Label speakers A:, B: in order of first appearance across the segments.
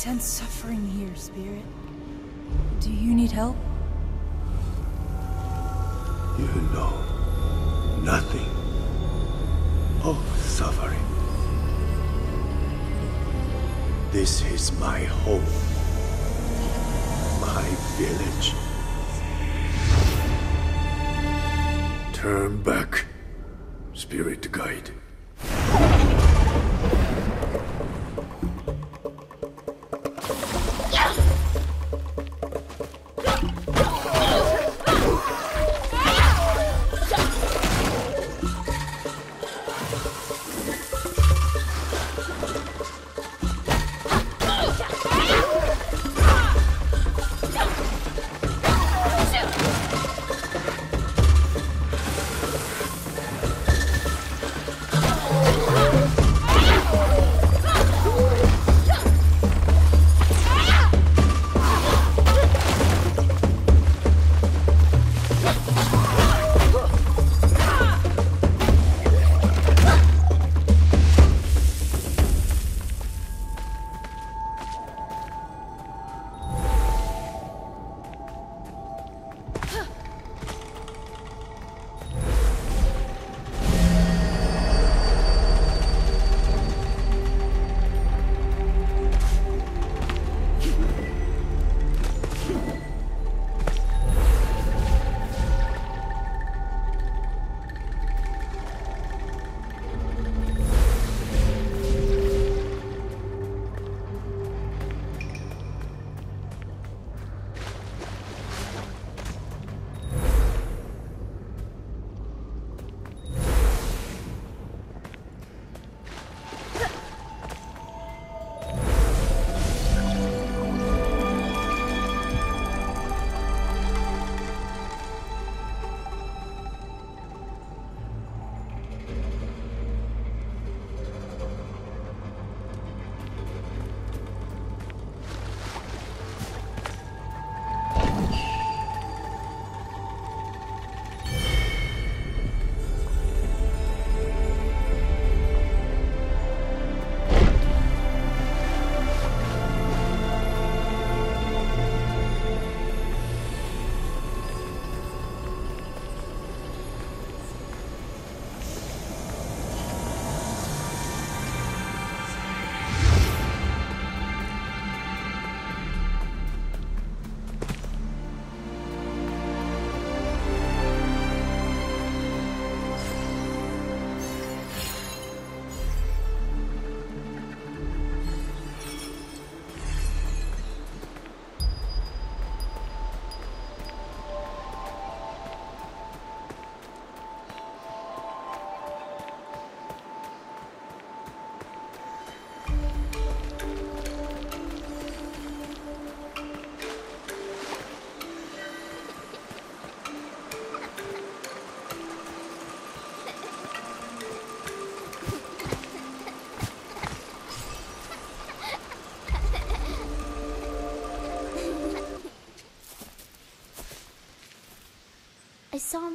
A: sense suffering here, Spirit. Do you need help?
B: You know nothing of suffering. This is my home, my village. Turn back, spirit guide.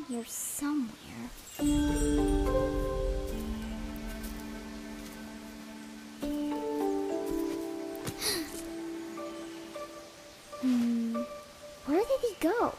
C: Here somewhere. hmm. Where did he go?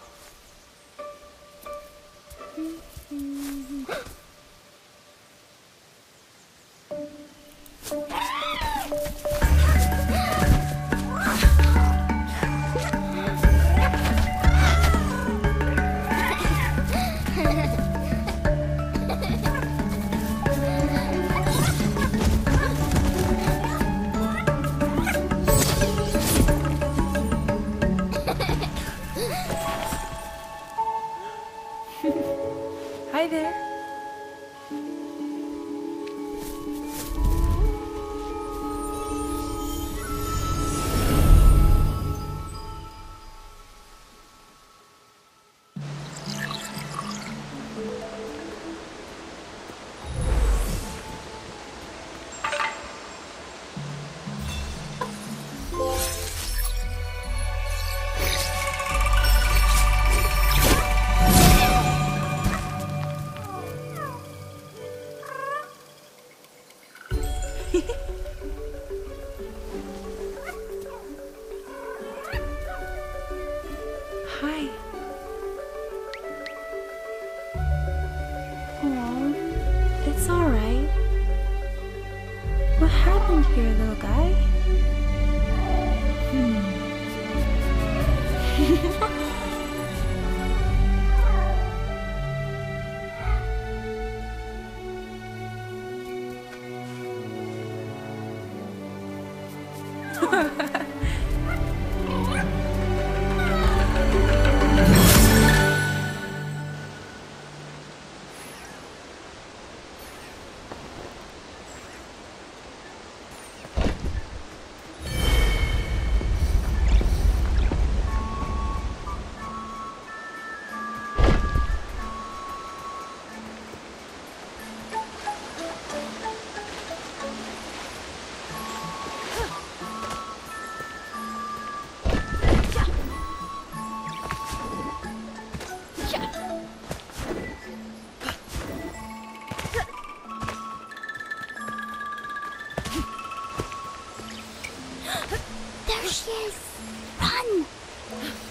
C: She is! Run!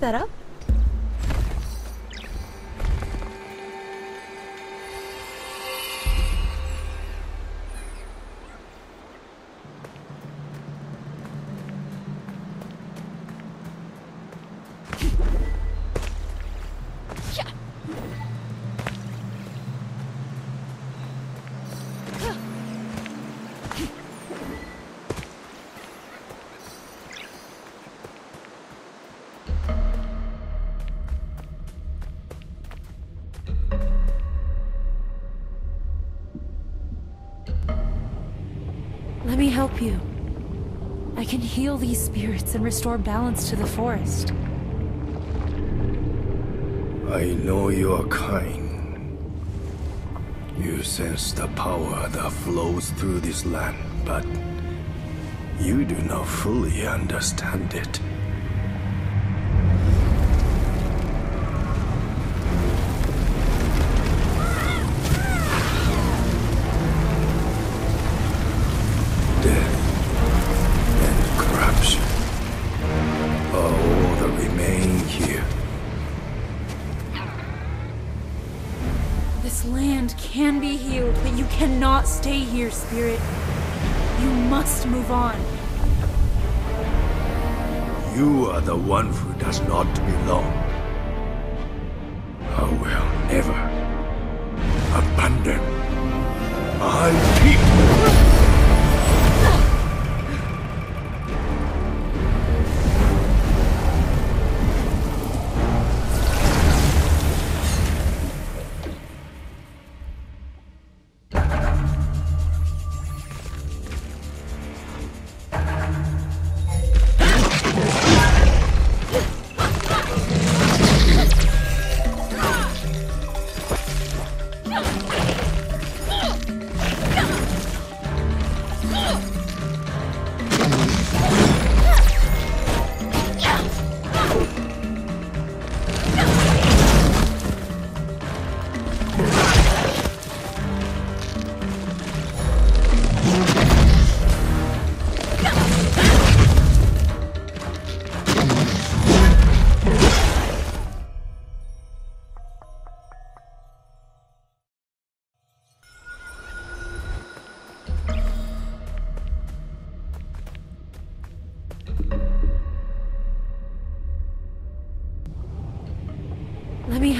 A: That up? Can heal these spirits and restore balance to the forest.
B: I know you're kind. You sense the power that flows through this land, but you do not fully understand it. Here,
A: Spirit. You must move on.
B: You are the one who does not belong. I will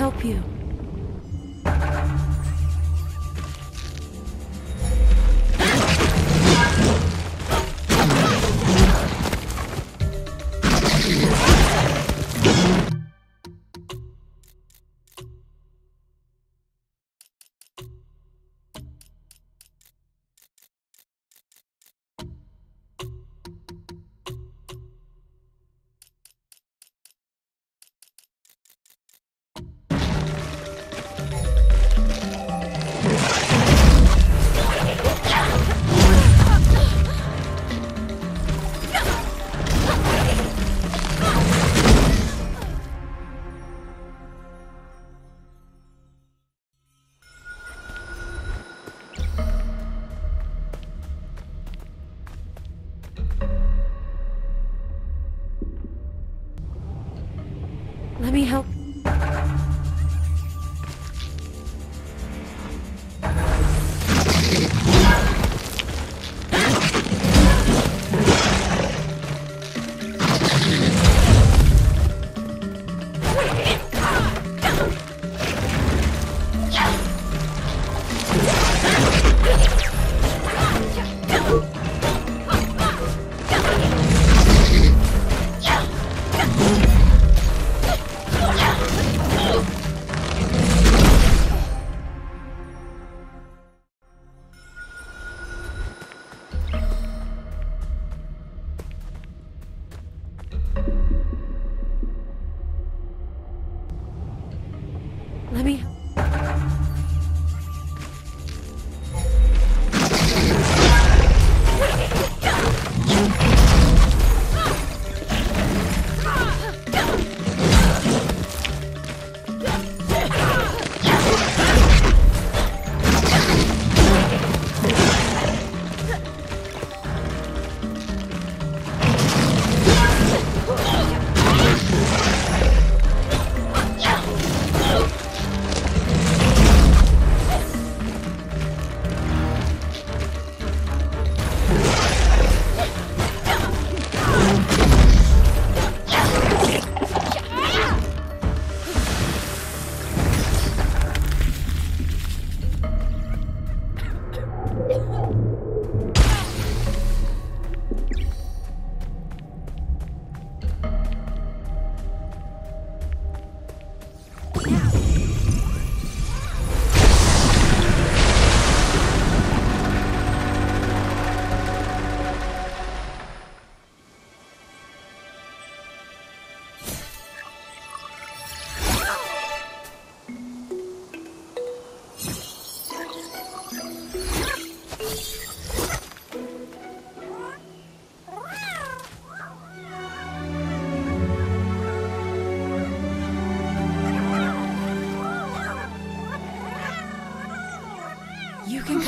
A: help you.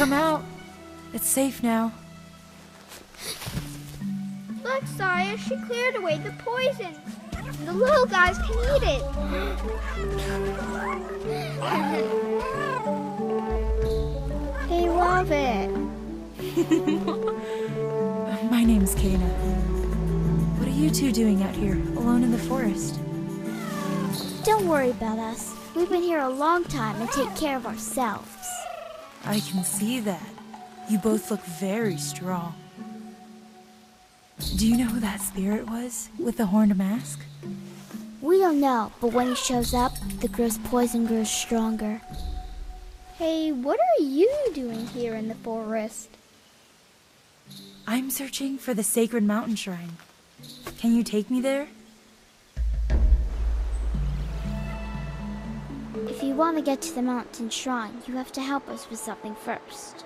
A: Come out. It's safe now.
C: Look, Saya, she cleared away the poison. The little guys can eat it. they love it.
A: My name's Kena. What are you two doing out here, alone in the forest?
C: Don't worry about us. We've been here a long time and take care of ourselves.
A: I can see that. You both look very strong. Do you know who that spirit was with the horned mask?
C: We don't know, but when he shows up, the girl's poison grows stronger. Hey, what are you doing here in the forest?
A: I'm searching for the sacred mountain shrine. Can you take me there?
C: If you want to get to the mountain shrine, you have to help us with something first.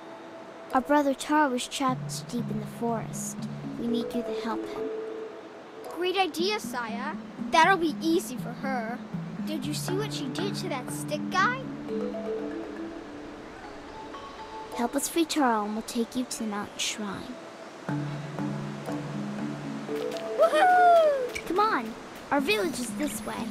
C: Our brother Taro was trapped deep in the forest. We need you to help him.
D: Great idea, Saya. That'll be easy for her. Did you see what she did to that stick guy?
C: Help us free Taro and we'll take you to the mountain shrine.
D: Woohoo!
C: Come on, our village is this way.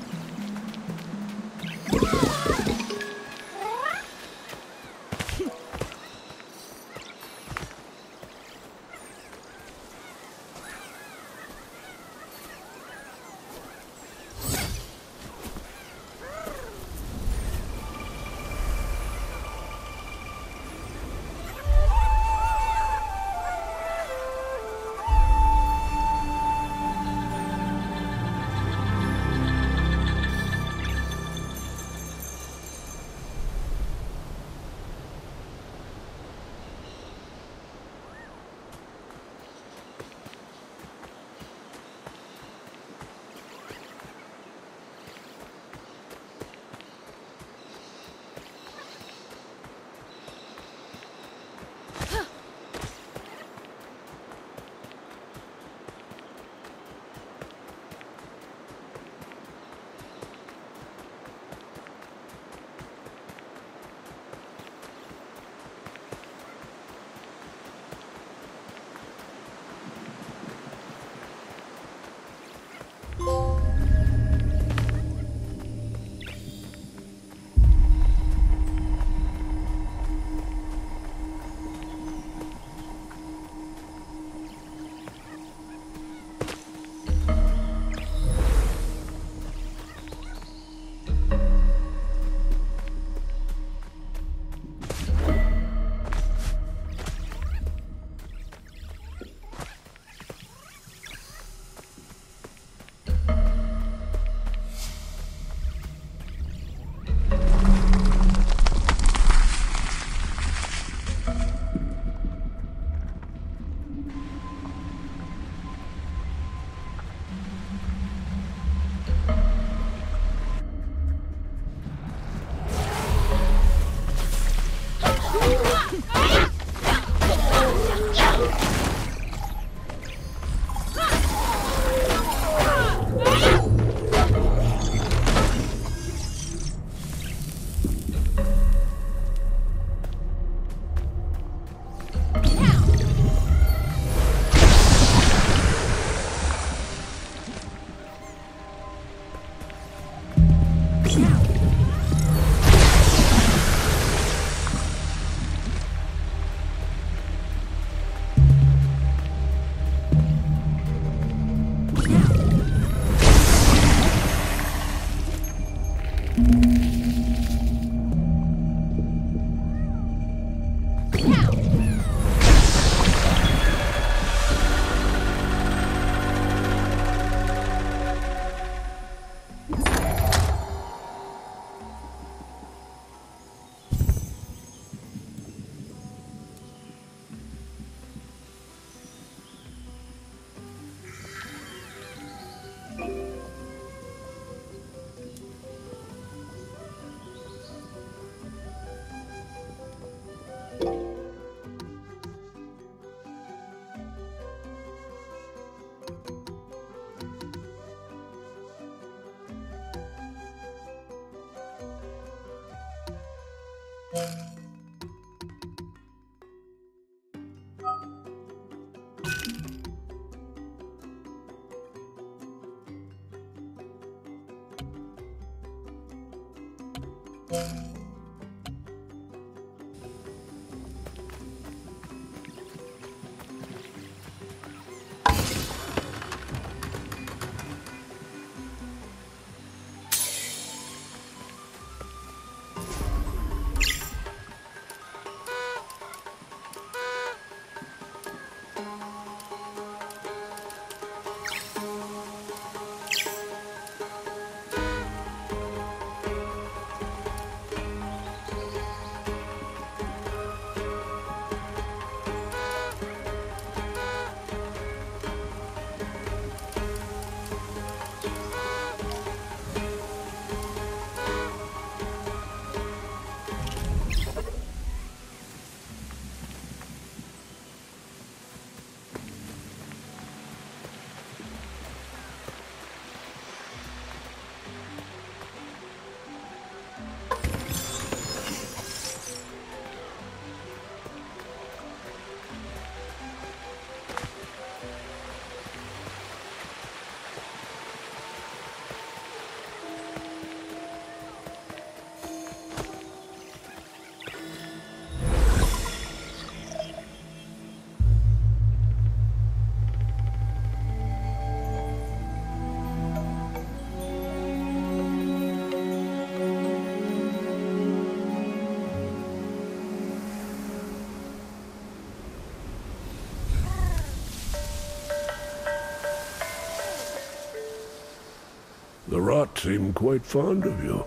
E: Seem quite fond of you.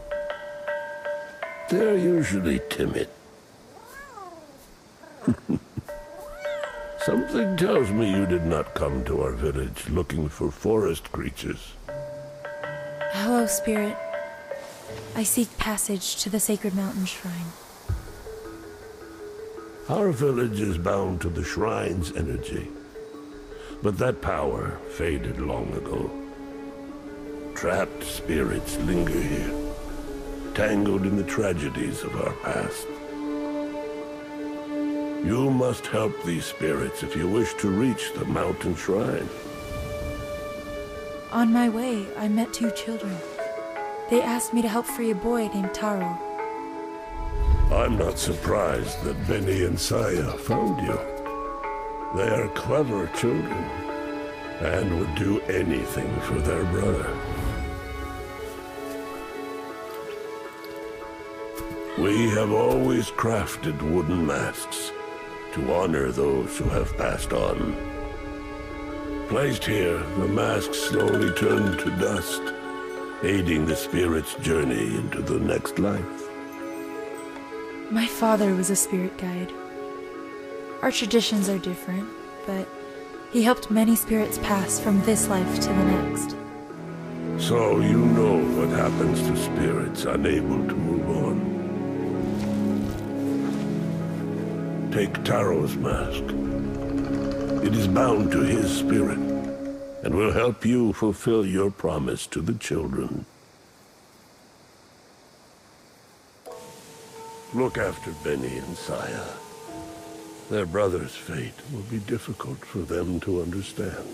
E: They're usually timid. Something tells me you did not come to our village looking for forest creatures.
A: Hello, Spirit. I seek passage to the Sacred Mountain Shrine.
E: Our village is bound to the shrine's energy. But that power faded long ago. Trapped spirits linger here, tangled in the tragedies of our past. You must help these spirits if you wish to reach the mountain shrine.
A: On my way, I met two children. They asked me to help free a boy named Taro.
E: I'm not surprised that Beni and Saiya found you. They are clever children, and would do anything for their brother. We have always crafted wooden masks to honor those who have passed on. Placed here, the masks slowly turn to dust, aiding the spirit's journey into the next life.
A: My father was a spirit guide. Our traditions are different, but he helped many spirits pass from this life to the next.
E: So you know what happens to spirits unable to move on. Take Taro's mask. It is bound to his spirit, and will help you fulfill your promise to the children. Look after Beni and Saiya. Their brother's fate will be difficult for them to understand.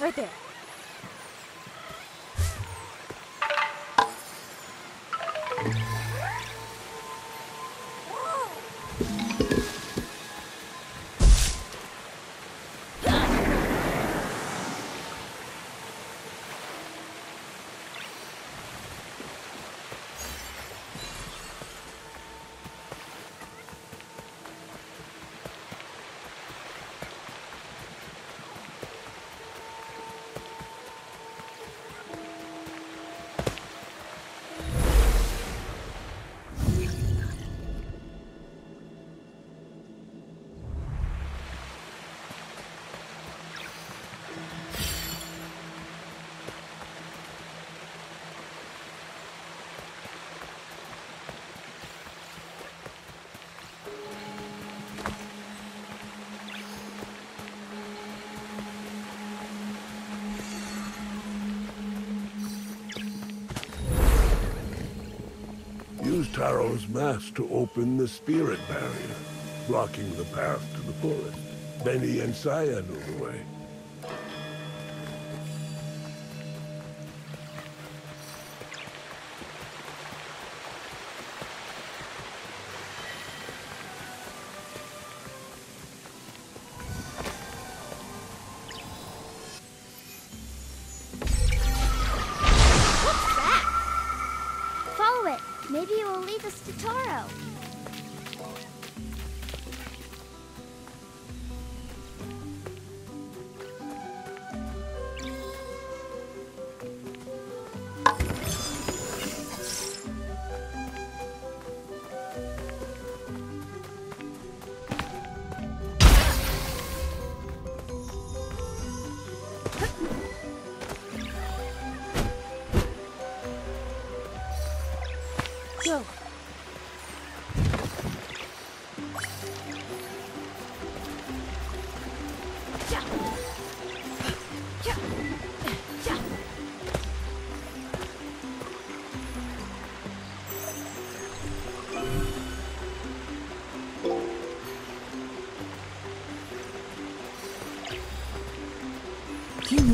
A: Right there.
E: Taro's mask to open the spirit barrier, blocking the path to the forest. Beni and Saiya know the way.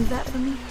A: That for me?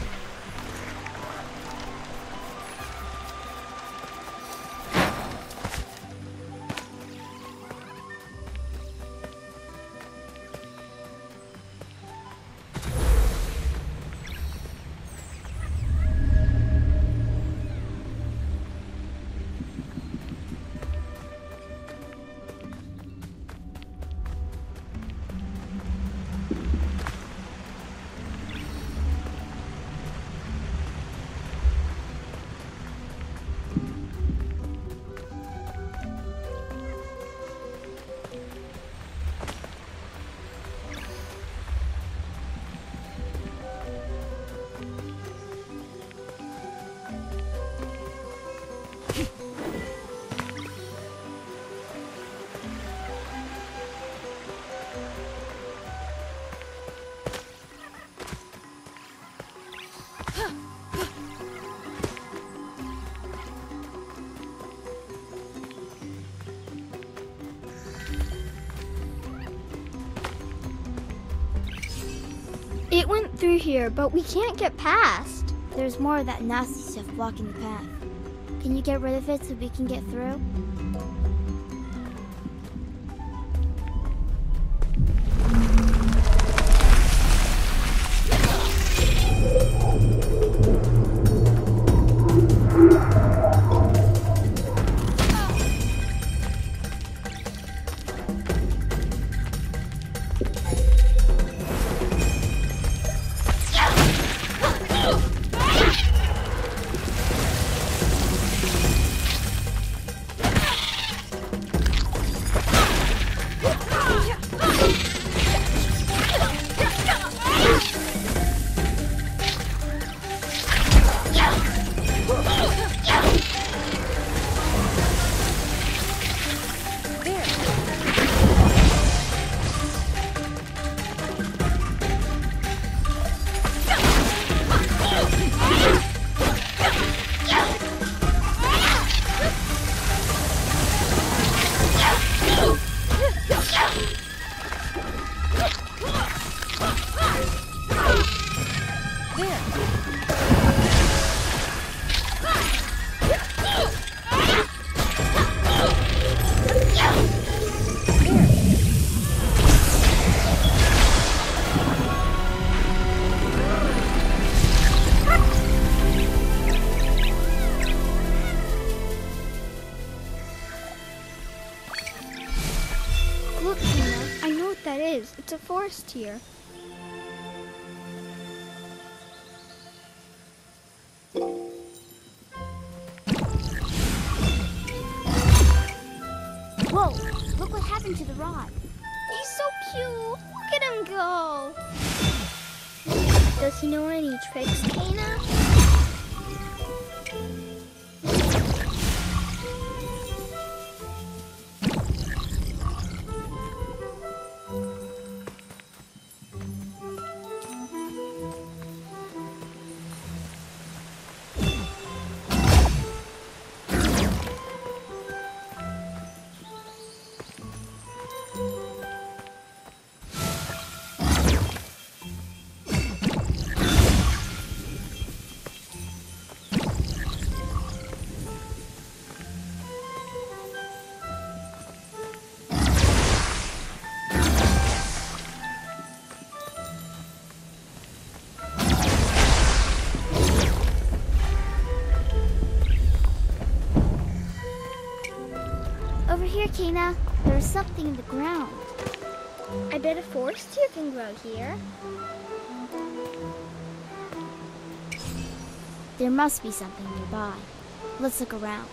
D: Through here, but we can't get past.
C: There's more of that nasty stuff blocking the path. Can you get rid of it so we can get through?
D: Here.
C: Here, Kena. There's something in the ground.
D: I bet a forest deer can grow here.
C: There must be something nearby. Let's look around.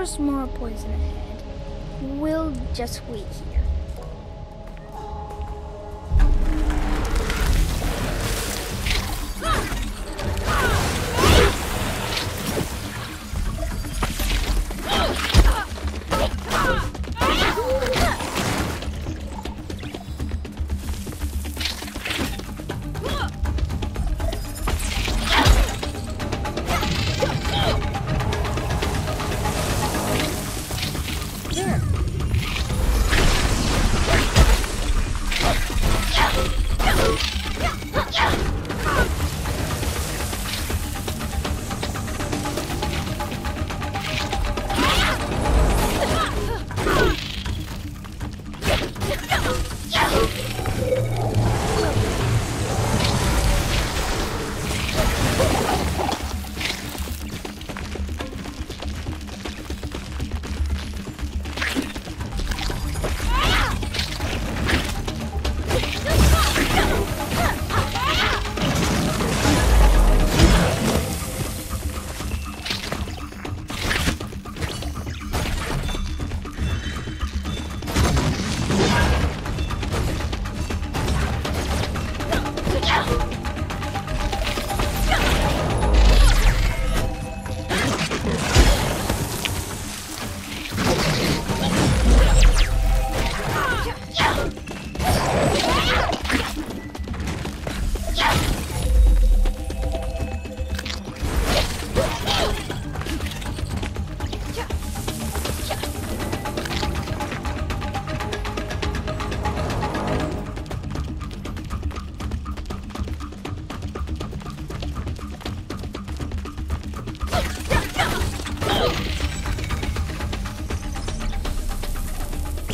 D: There's more poison ahead. We'll just wait here.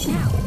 C: now.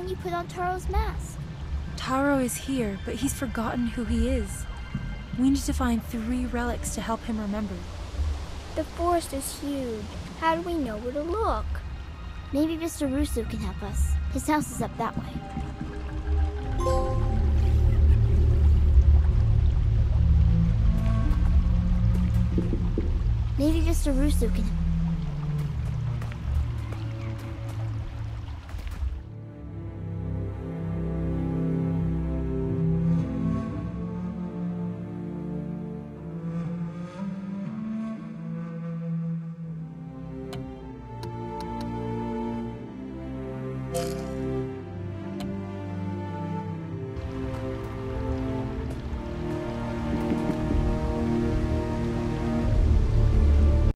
C: When you put on Taro's mask?
A: Taro is here, but he's forgotten who he is. We need to find three relics to help him remember.
D: The forest is huge. How do we know where to look?
C: Maybe Mr. Rusu can help us. His house is up that way. Maybe Mr. Rusu can